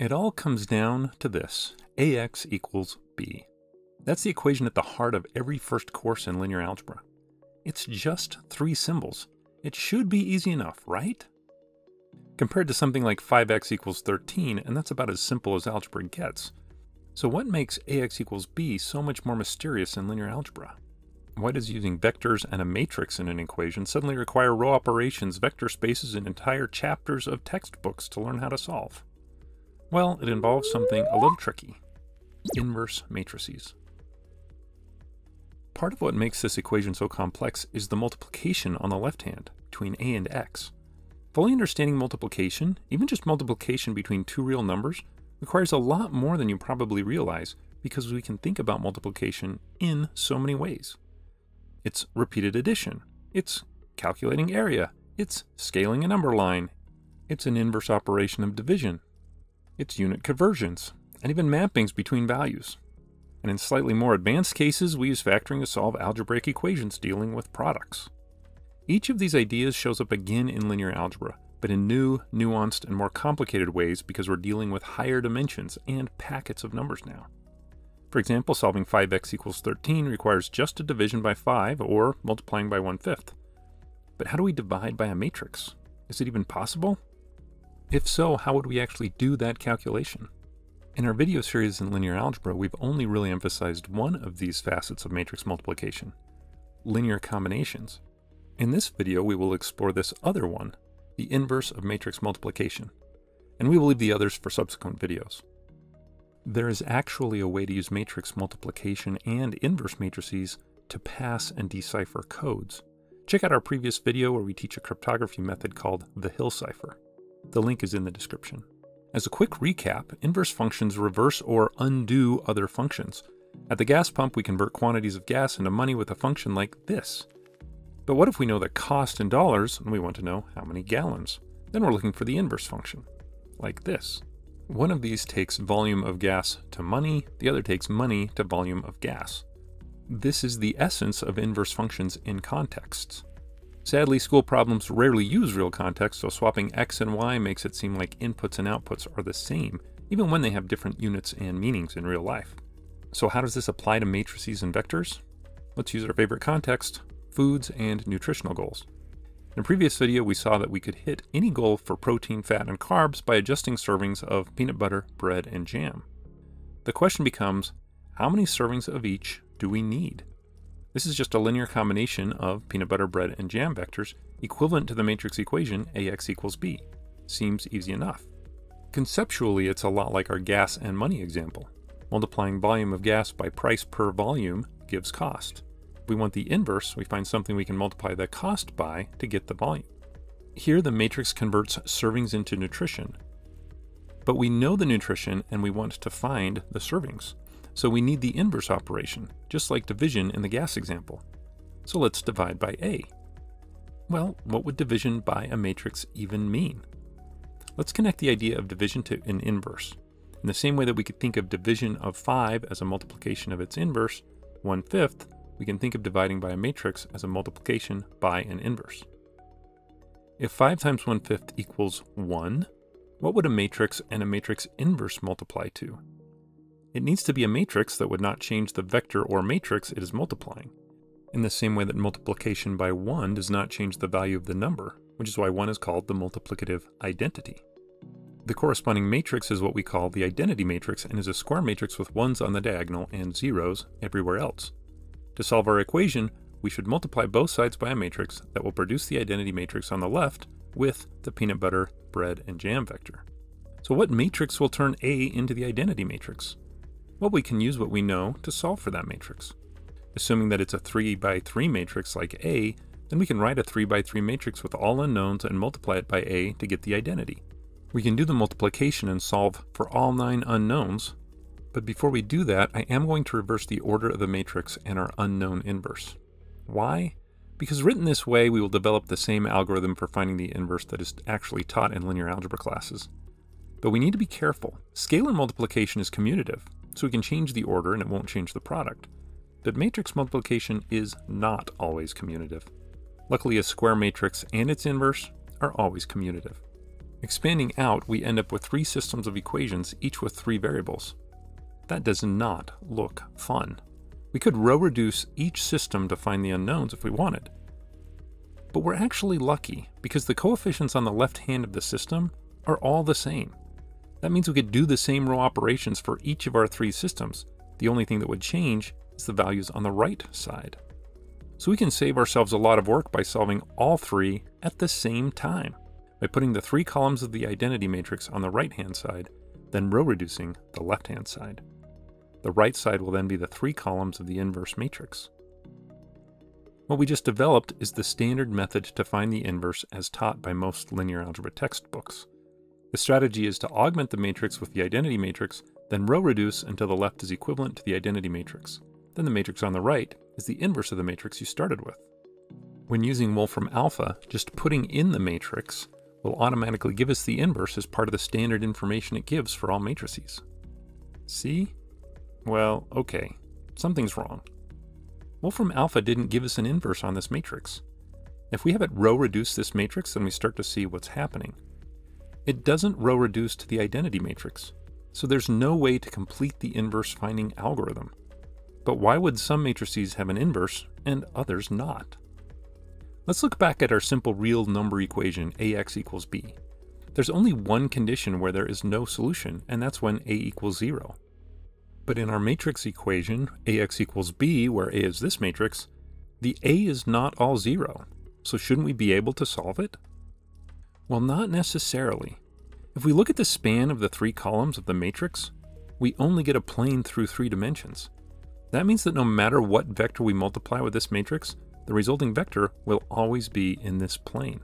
It all comes down to this ax equals b. That's the equation at the heart of every first course in linear algebra. It's just three symbols. It should be easy enough, right? Compared to something like 5x equals 13, and that's about as simple as algebra gets. So what makes ax equals b so much more mysterious in linear algebra? Why does using vectors and a matrix in an equation suddenly require row operations, vector spaces, and entire chapters of textbooks to learn how to solve? Well, it involves something a little tricky. Inverse matrices. Part of what makes this equation so complex is the multiplication on the left hand between a and x. Fully understanding multiplication, even just multiplication between two real numbers, requires a lot more than you probably realize because we can think about multiplication in so many ways. It's repeated addition, it's calculating area, it's scaling a number line, it's an inverse operation of division, it's unit conversions, and even mappings between values. And in slightly more advanced cases, we use factoring to solve algebraic equations dealing with products. Each of these ideas shows up again in linear algebra, but in new, nuanced, and more complicated ways because we're dealing with higher dimensions and packets of numbers now. For example, solving 5x equals 13 requires just a division by 5 or multiplying by 1 fifth. But how do we divide by a matrix? Is it even possible? If so, how would we actually do that calculation? In our video series in linear algebra, we've only really emphasized one of these facets of matrix multiplication, linear combinations. In this video, we will explore this other one, the inverse of matrix multiplication, and we will leave the others for subsequent videos. There is actually a way to use matrix multiplication and inverse matrices to pass and decipher codes. Check out our previous video where we teach a cryptography method called the Hill cipher. The link is in the description. As a quick recap, inverse functions reverse or undo other functions. At the gas pump, we convert quantities of gas into money with a function like this. But what if we know the cost in dollars and we want to know how many gallons? Then we're looking for the inverse function, like this. One of these takes volume of gas to money, the other takes money to volume of gas. This is the essence of inverse functions in contexts. Sadly, school problems rarely use real context, so swapping x and y makes it seem like inputs and outputs are the same, even when they have different units and meanings in real life. So how does this apply to matrices and vectors? Let's use our favorite context, foods and nutritional goals. In a previous video, we saw that we could hit any goal for protein, fat, and carbs by adjusting servings of peanut butter, bread, and jam. The question becomes, how many servings of each do we need? This is just a linear combination of peanut butter, bread, and jam vectors equivalent to the matrix equation ax equals b. Seems easy enough. Conceptually, it's a lot like our gas and money example. Multiplying volume of gas by price per volume gives cost. If we want the inverse, we find something we can multiply the cost by to get the volume. Here the matrix converts servings into nutrition. But we know the nutrition and we want to find the servings. So we need the inverse operation, just like division in the gas example. So let's divide by A. Well, what would division by a matrix even mean? Let's connect the idea of division to an inverse. In the same way that we could think of division of 5 as a multiplication of its inverse, 1 fifth, we can think of dividing by a matrix as a multiplication by an inverse. If 5 times 1 fifth equals 1, what would a matrix and a matrix inverse multiply to? It needs to be a matrix that would not change the vector or matrix it is multiplying, in the same way that multiplication by 1 does not change the value of the number, which is why 1 is called the multiplicative identity. The corresponding matrix is what we call the identity matrix and is a square matrix with 1s on the diagonal and zeros everywhere else. To solve our equation, we should multiply both sides by a matrix that will produce the identity matrix on the left with the peanut butter, bread, and jam vector. So what matrix will turn A into the identity matrix? Well, we can use what we know to solve for that matrix. Assuming that it's a 3 by 3 matrix like A, then we can write a 3 by 3 matrix with all unknowns and multiply it by A to get the identity. We can do the multiplication and solve for all 9 unknowns, but before we do that, I am going to reverse the order of the matrix and our unknown inverse. Why? Because written this way, we will develop the same algorithm for finding the inverse that is actually taught in linear algebra classes. But we need to be careful. Scalar multiplication is commutative, so we can change the order and it won't change the product. But matrix multiplication is not always commutative. Luckily, a square matrix and its inverse are always commutative. Expanding out, we end up with three systems of equations, each with three variables. That does not look fun. We could row reduce each system to find the unknowns if we wanted. But we're actually lucky because the coefficients on the left hand of the system are all the same. That means we could do the same row operations for each of our three systems. The only thing that would change is the values on the right side. So we can save ourselves a lot of work by solving all three at the same time by putting the three columns of the identity matrix on the right hand side, then row reducing the left hand side. The right side will then be the three columns of the inverse matrix. What we just developed is the standard method to find the inverse as taught by most linear algebra textbooks. The strategy is to augment the matrix with the identity matrix, then row reduce until the left is equivalent to the identity matrix. Then the matrix on the right is the inverse of the matrix you started with. When using Wolfram Alpha, just putting in the matrix will automatically give us the inverse as part of the standard information it gives for all matrices. See? Well, okay, something's wrong. Wolfram Alpha didn't give us an inverse on this matrix. If we have it row reduce this matrix, then we start to see what's happening. It doesn't row reduce to the identity matrix, so there's no way to complete the inverse finding algorithm. But why would some matrices have an inverse and others not? Let's look back at our simple real number equation ax equals b. There's only one condition where there is no solution, and that's when a equals 0. But in our matrix equation, ax equals b, where a is this matrix, the a is not all 0, so shouldn't we be able to solve it? Well, not necessarily. If we look at the span of the three columns of the matrix, we only get a plane through three dimensions. That means that no matter what vector we multiply with this matrix, the resulting vector will always be in this plane.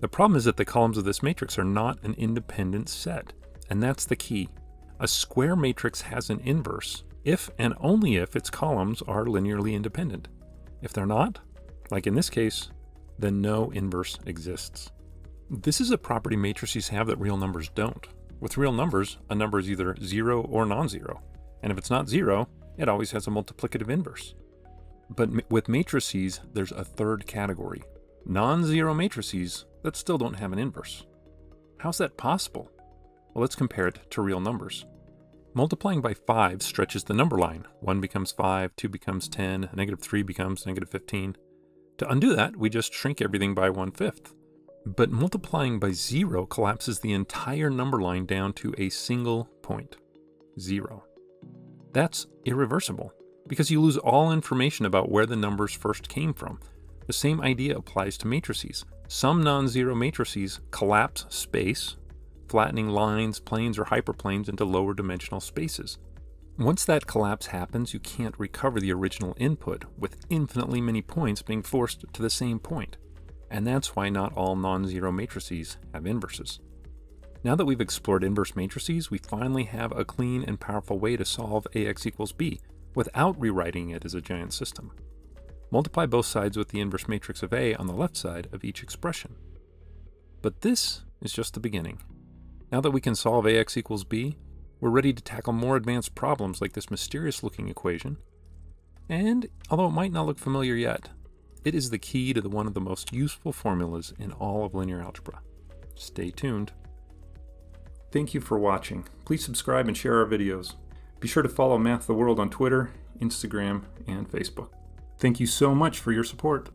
The problem is that the columns of this matrix are not an independent set, and that's the key. A square matrix has an inverse if and only if its columns are linearly independent. If they're not, like in this case, then no inverse exists. This is a property matrices have that real numbers don't. With real numbers, a number is either 0 or non-zero, and if it's not 0, it always has a multiplicative inverse. But with matrices, there's a third category, non-zero matrices that still don't have an inverse. How's that possible? Well, let's compare it to real numbers. Multiplying by 5 stretches the number line. 1 becomes 5, 2 becomes 10, negative 3 becomes negative 15. To undo that, we just shrink everything by 1 fifth. But multiplying by zero collapses the entire number line down to a single point, zero. That's irreversible, because you lose all information about where the numbers first came from. The same idea applies to matrices. Some non-zero matrices collapse space, flattening lines, planes, or hyperplanes into lower dimensional spaces. Once that collapse happens, you can't recover the original input, with infinitely many points being forced to the same point and that's why not all non-zero matrices have inverses. Now that we've explored inverse matrices, we finally have a clean and powerful way to solve ax equals b without rewriting it as a giant system. Multiply both sides with the inverse matrix of A on the left side of each expression. But this is just the beginning. Now that we can solve ax equals b, we're ready to tackle more advanced problems like this mysterious looking equation. And, although it might not look familiar yet, it is the key to the one of the most useful formulas in all of linear algebra. Stay tuned. Thank you for watching. Please subscribe and share our videos. Be sure to follow Math the World on Twitter, Instagram, and Facebook. Thank you so much for your support.